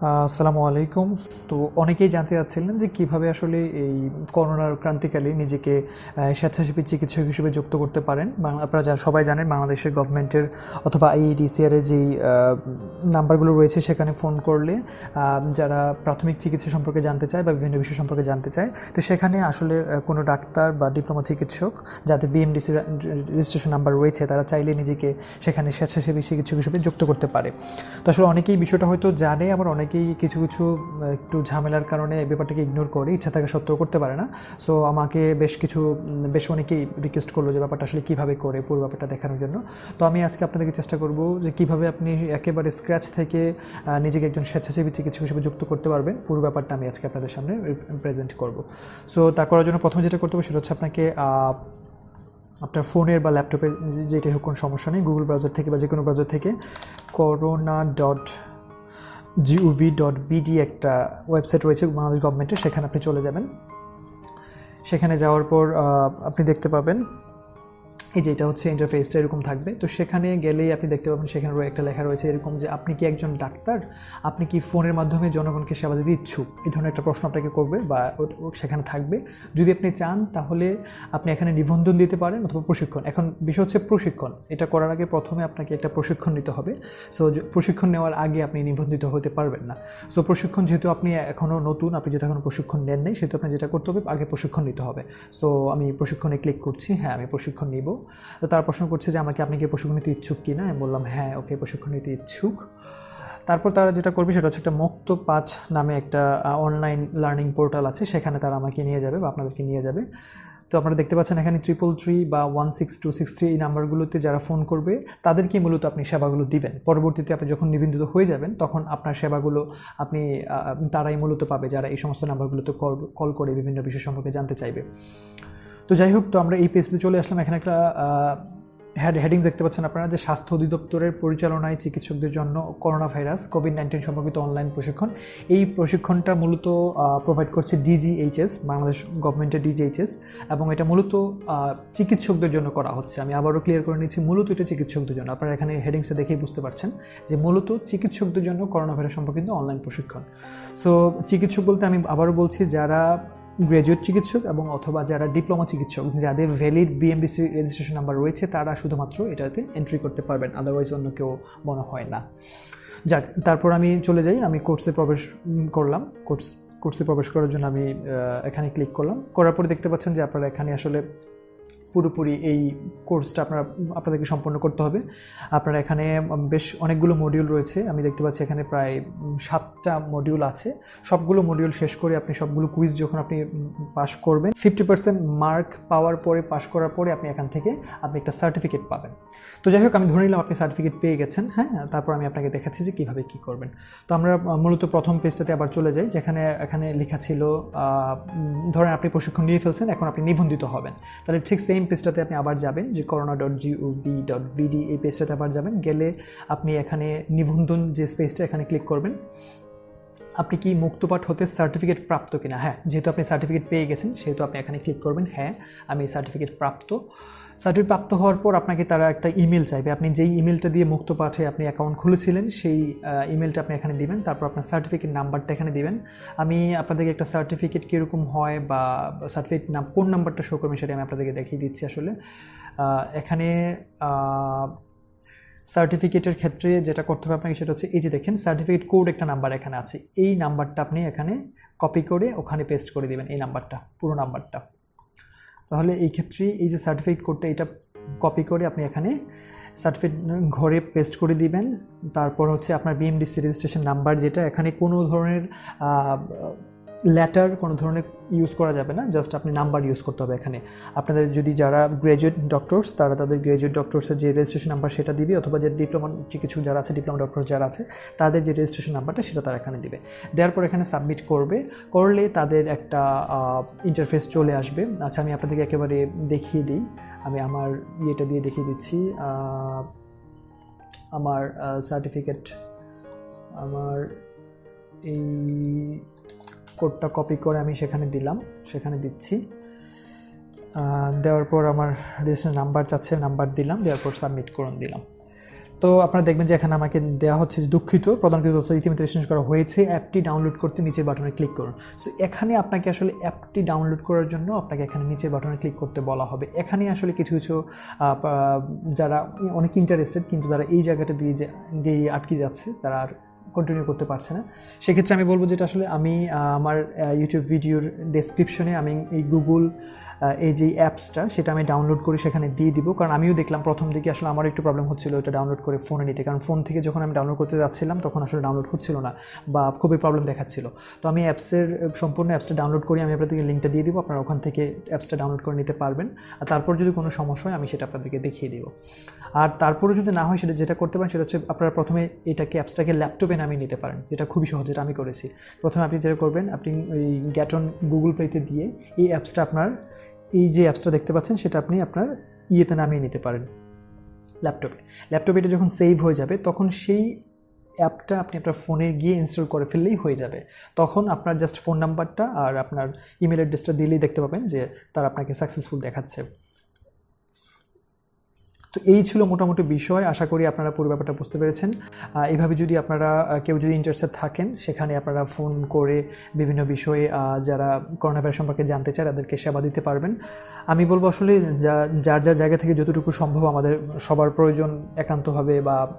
আসসালামু আলাইকুম। তো অনেকেই জানতে চাচ্ছিলেন যে কীভাবে আসলে এই করোনার ক্রান্তিকালে নিজেকে স্বেচ্ছাসেবী চিকিৎসক হিসেবে যুক্ত করতে পারেন। আপনারা যা সবাই জানেন, বাংলাদেশের গভর্নমেন্টের অথবা আইইডিসিআর এর যেই নাম্বারগুলো রয়েছে সেখানে ফোন করলে যারা প্রাথমিক চিকিৎসা সম্পর্কে জানতে চায় বা বিভিন্ন বিষয় সম্পর্কে জানতে চায়, তো সেখানে আসলে কোনো ডাক্তার বা ডিপ্লোমা চিকিৎসক যাদের বিএমডিসি রেজিস্ট্রেশন নাম্বার রয়েছে, তারা চাইলে নিজেকে সেখানে স্বেচ্ছাসেবী চিকিৎসক হিসেবে যুক্ত করতে পারে। তো আসলে অনেকেই বিষয়টা হয়তো জানে, আবার অনেকেই কিছু কিছু একটু ঝামেলার কারণে এই ব্যাপারটাকে ইগনোর করে ইচ্ছা থাকে সত্ত্বেও করতে পারে না। সো আমাকে বেশ কিছু বেশ অনেকেই রিকোয়েস্ট করল যে ব্যাপারটা আসলে কীভাবে করে, পুরো ব্যাপারটা দেখানোর জন্য। তো আমি আজকে আপনাদেরকে চেষ্টা করব যে কীভাবে আপনি একেবারে স্ক্র্যাচ থেকে নিজেকে একজন স্বেচ্ছাসেবী চিকিৎসক হিসেবে যুক্ত করতে পারবেন। পুরো ব্যাপারটা আমি আজকে আপনাদের সামনে প্রেজেন্ট করব। সো তা করার জন্য প্রথমে যেটা করতে হবে সেটা হচ্ছে আপনাকে আপনার ফোনের বা ল্যাপটপের যেটাই হোক কোনো সমস্যা নেই গুগল ব্রাউজার থেকে বা যে কোনো ব্রাউজার থেকে corona dot G O V dot BD একটা ওয়েবসাইট রয়েছে বাংলাদেশ গভর্নমেন্টের সেখানে আপনি চলে যাবেন। সেখানে যাওয়ার পর আপনি দেখতে পাবেন এই যে এটা হচ্ছে ইন্টারফেসটা এরকম থাকবে। তো সেখানে গেলেই আপনি দেখতে পাবেন সেখানে একটা লেখা রয়েছে এরকম যে, আপনি কি একজন ডাক্তার? আপনি কি ফোনের মাধ্যমে জনগণকে সেবা দিতে ইচ্ছুক? এই ধরনের একটা প্রশ্ন আপনাকে করবে বা সেখানে থাকবে। যদি আপনি চান, তাহলে আপনি এখানে নিবন্ধন দিতে পারেন অথবা প্রশিক্ষণ। এখন বিষয় হচ্ছে প্রশিক্ষণ। এটা করার আগে প্রথমে আপনাকে একটা প্রশিক্ষণ নিতে হবে। সো প্রশিক্ষণ নেওয়ার আগে আপনি নিবন্ধিত হতে পারবেন না। সো, প্রশিক্ষণ যেহেতু আপনি এখনও নতুন, আপনি যেহেতু এখনও প্রশিক্ষণ নেন নাই, সেহেতু আপনার যেটা করতে হবে, আগে প্রশিক্ষণ নিতে হবে। সো, আমি প্রশিক্ষণে ক্লিক করছি। হ্যাঁ আমি প্রশিক্ষণ নিব। তো তারা প্রশ্ন করছে যে আমাকে আপনি কি প্রশিক্ষণ নিতে ইচ্ছুক কি না? আমি বললাম হ্যাঁ ওকে প্রশিক্ষণ নিতে ইচ্ছুক। তারপর তারা যেটা করবে সেটা হচ্ছে একটা মুক্ত পাঁচ নামে একটা অনলাইন লার্নিং পোর্টাল আছে। সেখানে তারা আমাকে নিয়ে যাবে বা আপনাদেরকে নিয়ে যাবে। তো আপনারা দেখতে পাচ্ছেন এখানে ট্রিপল থ্রি বা one six two six three এই নাম্বারগুলোতে যারা ফোন করবে, তাদেরকে মূলত আপনি সেবাগুলো দিবেন। পরবর্তীতে আপনি যখন নিবন্ধিত হয়ে যাবেন, তখন আপনার সেবাগুলো আপনি তারাই মূলত পাবে যারা এই সমস্ত নাম্বারগুলোতে কল কল করে বিভিন্ন বিষয় সম্পর্কে জানতে চাইবে। তো যাই হোক, তো আমরা এই পেজে চলে আসলাম। এখানে একটা হ্যাড হেডিংস দেখতে পাচ্ছেন আপনারা যে স্বাস্থ্য অধিদপ্তরের পরিচালনায় চিকিৎসকদের জন্য করোনা ভাইরাস কোভিড নাইন্টিন সম্পর্কিত অনলাইন প্রশিক্ষণ। এই প্রশিক্ষণটা মূলত প্রোভাইড করছে ডিজিএইচএস বাংলাদেশ গভর্নমেন্টের ডিজিএইচএস এবং এটা মূলত চিকিৎসকদের জন্য করা হচ্ছে। আমি আবারও ক্লিয়ার করে নিচ্ছি, মূলত এটা চিকিৎসকদের জন্য। আপনারা এখানে হেডিংসে দেখেই বুঝতে পারছেন যে মূলত চিকিৎসকদের জন্য করোনা ভাইরাস সম্পর্কিত অনলাইন প্রশিক্ষণ। সো চিকিৎসক বলতে আমি আবারও বলছি, যারা গ্র্যাজুয়েট চিকিৎসক এবং অথবা যারা ডিপ্লোমা চিকিৎসক, যাদের ভ্যালিড বিএমবিসি রেজিস্ট্রেশন নাম্বার রয়েছে, তারা শুধুমাত্র এটাতে এন্ট্রি করতে পারবেন আদারওয়াইজ অন্য কেউ মনে হয় না। যাক, তারপর আমি চলে যাই, আমি কোর্সে প্রবেশ করলাম। কোর্স কোর্সে প্রবেশ করার জন্য আমি এখানে ক্লিক করলাম। করার পরে দেখতে পাচ্ছেন যে আপনারা এখানে আসলে পুরোপুরি এই কোর্সটা আপনারা, আপনাদেরকে সম্পন্ন করতে হবে। আপনারা এখানে বেশ অনেকগুলো মডিউল রয়েছে। আমি দেখতে পাচ্ছি এখানে প্রায় সাতটা মডিউল আছে। সবগুলো মডিউল শেষ করে আপনি সবগুলো কুইজ যখন আপনি পাস করবেন ফিফটি পার্সেন্ট মার্ক পাওয়ার পরে পাস করার পরে আপনি এখান থেকে আপনি একটা সার্টিফিকেট পাবেন। তো যাই হোক, আমি ধরে নিলাম আপনি সার্টিফিকেট পেয়ে গেছেন হ্যাঁ? তারপর আমি আপনাকে দেখাচ্ছি যে কীভাবে কী করবেন। তো আমরা মূলত প্রথম পেজটাতে আবার চলে যাই, যেখানে, এখানে লেখা ছিল ধরেন আপনি প্রশিক্ষণ নিয়ে ফেলছেন, এখন আপনি নিবন্ধিত হবেন। তাহলে ঠিক সেম পেজটাতে আপনি আবার যাবেন, যে corona dot G O V dot BD এই পেজটাতে আবার যাবেন। গেলে আপনি এখানে নিবন্ধন যে স্পেসটা এখানে ক্লিক করবেন। আপনি কি মুক্তপাঠ হতে সার্টিফিকেট প্রাপ্ত কিনা? হ্যাঁ যেহেতু আপনি সার্টিফিকেট পেয়ে গেছেন, সেহেতু আপনি এখানে ক্লিক করবেন। হ্যাঁ আমি সার্টিফিকেট প্রাপ্ত। সার্টিফিকেট প্রাপ্ত হওয়ার পর আপনাকে তারা একটা ইমেল চাইবে। আপনি যেই ইমেলটা দিয়ে মুক্ত পাঠে আপনি অ্যাকাউন্ট খুলেছিলেন, সেই ইমেলটা আপনি এখানে দিবেন, তারপর আপনার সার্টিফিকেট নাম্বারটা এখানে দিবেন। আমি আপনাদেরকে একটা সার্টিফিকেট কীরকম হয় বা সার্টিফিকেট নাম, কোন নাম্বারটা শো করবেন সেটা আমি আপনাদেরকে দেখিয়ে দিচ্ছি আসলে। এখানে সার্টিফিকেটের ক্ষেত্রে যেটা করতে হবে আপনাকে সেটা হচ্ছে, এই যে দেখেন সার্টিফিকেট কোড একটা নাম্বার এখানে আছে। এই নাম্বারটা আপনি এখানে কপি করে ওখানে পেস্ট করে দিবেন, এই নাম্বারটা পুরো নাম্বারটা তাহলে এই ক্ষেত্রে এই যে সার্টিফিকেট কোডটা এটা কপি করে আপনি এখানে সার্টিফিকেট ঘরে পেস্ট করে দিবেন। তারপর হচ্ছে আপনার বিএমডিসি রেজিস্ট্রেশন নাম্বার যেটা, এখানে কোনো ধরনের লেটার কোনো ধরনের ইউজ করা যাবে না জাস্ট আপনি নাম্বার ইউজ করতে হবে এখানে। আপনাদের যদি যারা গ্র্যাজুয়েট ডক্টরস তারা তাদের গ্র্যাজুয়েট ডক্টরসের যে রেজিস্ট্রেশন নাম্বার সেটা দিবে, অথবা যে ডিপ্লোমা চিকিৎসক যারা আছে ডিপ্লোমা ডক্টর যারা আছে, তাদের যে রেজিস্ট্রেশন নাম্বারটা সেটা তারা এখানে দিবে। দেওয়ার পর এখানে সাবমিট করবে। করলে তাদের একটা ইন্টারফেস চলে আসবে। আচ্ছা আমি আপনাদেরকে একেবারে দেখিয়ে দিই। আমি আমার ইয়েটা দিয়ে দেখিয়ে দিচ্ছি। আমার সার্টিফিকেট আমার এই কোডটা কপি করে আমি সেখানে দিলাম, সেখানে দিচ্ছি। দেওয়ার পর আমার রেজিস্ট্রেশন নাম্বার চাচ্ছে নাম্বার দিলাম, দেওয়ার পর সাবমিট করুন, দিলাম। তো আপনারা দেখবেন যে এখানে আমাকে দেওয়া হচ্ছে দুঃখিত প্রদানকৃত তথ্য ইতিমধ্যে রেজিস্ট্রেশন করা হয়েছে, অ্যাপটি ডাউনলোড করতে নিচের বাটনে ক্লিক করুন। সো এখানে আপনাকে আসলে অ্যাপটি ডাউনলোড করার জন্য আপনাকে এখানে নিচের বাটনে ক্লিক করতে বলা হবে। এখানে আসলে কিছু কিছু যারা অনেক ইন্টারেস্টেড কিন্তু তারা এই জায়গাটা দিয়ে যে আটকে যাচ্ছে, তারা আর কন্টিনিউ করতে পারছে না। সেক্ষেত্রে আমি বলব যেটা আসলে আমি আমার ইউটিউব ভিডিওর ডেসক্রিপশনে আমি এই গুগল এই যে অ্যাপসটা, সেটা আমি ডাউনলোড করে সেখানে দিয়ে দিব। কারণ আমিও দেখলাম প্রথম দিকে আসলে আমার একটু প্রবলেম হচ্ছিল এটা ডাউনলোড করে ফোনে নিতে। কারণ ফোন থেকে যখন আমি ডাউনলোড করতে যাচ্ছিলাম, তখন আসলে ডাউনলোড হচ্ছিল না বা খুবই প্রবলেম দেখাচ্ছিল। তো আমি অ্যাপসের, সম্পূর্ণ অ্যাপসটা ডাউনলোড করে, আমি আপনাদেরকে লিঙ্কটা দিয়ে দিব। আপনারা ওখান থেকে অ্যাপসটা ডাউনলোড করে নিতে পারবেন। আর তারপর যদি কোনো সমস্যা হয়, আমি সেটা আপনাদেরকে দেখিয়ে দিব। আর তারপরে যদি না হয়, সেটা যেটা করতে পারেন, সেটা হচ্ছে আপনারা প্রথমে এটাকে, অ্যাপসটাকে ল্যাপটপে নামিয়ে নিতে পারেন। যেটা খুবই সহজ, যেটা আমি করেছি। প্রথমে আপনি যেটা করবেন, আপনি ওই গ্যাটন গুগল প্লেতে দিয়ে এই অ্যাপসটা আপনার এই যে অ্যাপসটা দেখতে পাচ্ছেন, সেটা আপনি আপনার ইয়েতে নামিয়ে নিতে পারেন ল্যাপটপে ল্যাপটপে এটা যখন সেভ হয়ে যাবে, তখন সেই অ্যাপটা আপনি আপনার ফোনে গিয়ে ইনস্টল করে ফেললেই হয়ে যাবে। তখন আপনার জাস্ট ফোন নাম্বারটা আর আপনার ইমেল অ্যাড্রেসটা দিলেই দেখতে পাবেন যে তারা আপনাকে সাকসেসফুল দেখাচ্ছে। তো এই ছিল মোটামুটি বিষয়। আশা করি আপনারা পুরো ব্যাপারটা বুঝতে পেরেছেন। এভাবে যদি আপনারা কেউ যদি ইন্টারেস্টেড থাকেন, সেখানে আপনারা ফোন করে বিভিন্ন বিষয়ে যারা করোনা ভাইরাস সম্পর্কে জানতে চায়, তাদেরকে সেবা দিতে পারবেন। আমি বলব আসলে যা- যার যার জায়গা থেকে যতটুকু সম্ভব আমাদের সবার প্রয়োজন একান্তভাবে বা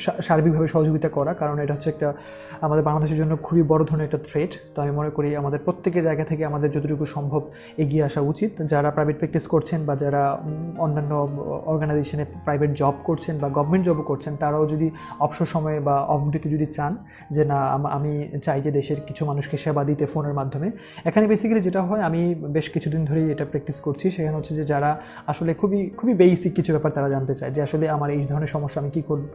সার্বিকভাবে সহযোগিতা করা। কারণ এটা হচ্ছে একটা, আমাদের বাংলাদেশের জন্য খুবই বড় ধরনের একটা থ্রেট তো আমি মনে করি আমাদের প্রত্যেকের জায়গা থেকে আমাদের যতটুকু সম্ভব এগিয়ে আসা উচিত। যারা প্রাইভেট প্র্যাকটিস করছেন বা যারা অন্যান্য অর্গানাইজেশনে প্রাইভেট জব করছেন বা গভর্নমেন্ট জবও করছেন, তারাও যদি অবসর সময়ে বা অফ ডিতে যদি চান যে না, আমি চাই যে দেশের কিছু মানুষকে সেবা দিতে ফোনের মাধ্যমে, এখানে বেসিক্যালি যেটা হয়, আমি বেশ কিছুদিন ধরেই এটা প্র্যাকটিস করছি। সেখানে হচ্ছে যে যারা আসলে খুবই খুবই বেসিক কিছু ব্যাপার তারা জানতে চায় যে আসলে আমার এই ধরনের সমস্যা আমি কী করব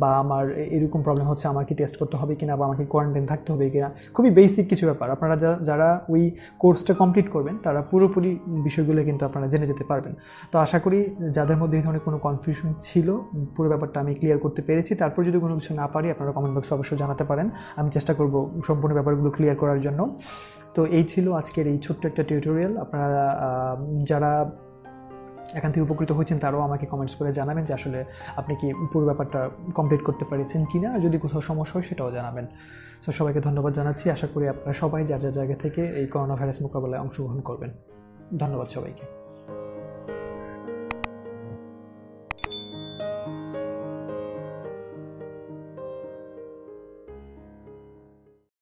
বা আমার এরকম প্রবলেম হচ্ছে আমার কি টেস্ট করতে হবে কিনা বা আমাকে কোয়ারেন্টাইন থাকতে হবে কিনা। খুবই বেসিক কিছু ব্যাপার। আপনারা যারা ওই কোর্সটা কমপ্লিট করবেন, তারা পুরোপুরি বিষয়গুলো কিন্তু আপনারা জেনে যেতে পারবেন। তো আশা করি যাদের মধ্যে এই ধরনের কোনো কনফিউশন ছিল, পুরো ব্যাপারটা আমি ক্লিয়ার করতে পেরেছি। তারপর যদি কোনো কিছু না পারি, আপনারা কমেন্ট বক্সে অবশ্যই জানাতে পারেন। আমি চেষ্টা করব সম্পূর্ণ ব্যাপারগুলো ক্লিয়ার করার জন্য। তো এই ছিল আজকের এই ছোট্ট একটা টিউটোরিয়াল আপনারা যারা এখান থেকে উপকৃত হয়েছেন, তারাও আমাকে কমেন্টস করে জানাবেন যে আসলে আপনি কি পুরো ব্যাপারটা কমপ্লিট করতে পেরেছেন কি না যদি কোথাও সমস্যা হয়, সেটাও জানাবেন। সো সবাইকে ধন্যবাদ জানাচ্ছি। আশা করি আপনারা সবাই যার যার জায়গা থেকে এই করোনা ভাইরাস মোকাবেলায় অংশগ্রহণ করবেন। ধন্যবাদ সবাইকে।